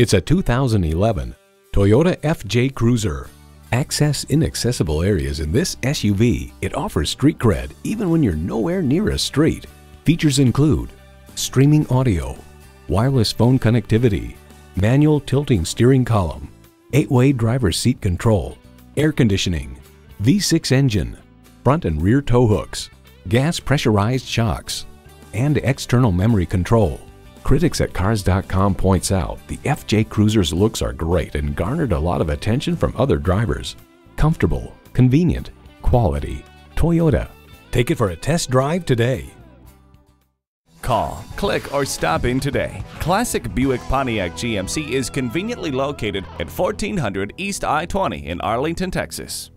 It's a 2011 Toyota FJ Cruiser. Access inaccessible areas in this SUV. It offers street cred even when you're nowhere near a street. Features include streaming audio, wireless phone connectivity, manual tilting steering column, 8-way driver's seat control, air conditioning, V6 engine, front and rear tow hooks, gas pressurized shocks, and external memory control. Critics at Cars.com points out the FJ Cruiser's looks are great and garnered a lot of attention from other drivers. Comfortable, convenient, quality. Toyota. Take it for a test drive today. Call, click, or stop in today. Classic Buick Pontiac GMC is conveniently located at 1400 East I 20 in Arlington, Texas.